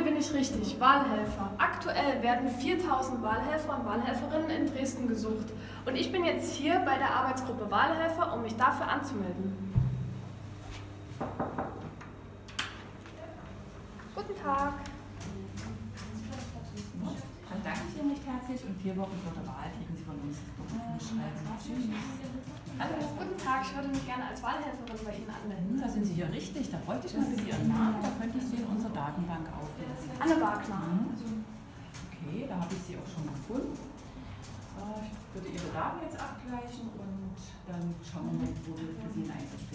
bin ich richtig, Wahlhelfer. Aktuell werden 4000 Wahlhelfer und Wahlhelferinnen in Dresden gesucht. Und ich bin jetzt hier bei der Arbeitsgruppe Wahlhelfer, um mich dafür anzumelden. Guten Tag. Dann danke ich Ihnen recht herzlich und vier Wochen vor der Wahl kriegen Sie von uns das. Tschüss. Hallo, guten Tag, ich würde mich gerne als Wahlhelferin bei Ihnen anmelden. Da sind Sie hier richtig. Da bräuchte ich mal bitte Ihren Namen. Da könnte ich Sie in unserer Datenbank aufnehmen. Anne Wagner. Okay, da habe ich Sie auch schon gefunden. Äh, Ich würde Ihre Daten jetzt abgleichen und dann schauen wir mal, wo wir für Sie einen Einsatz finden.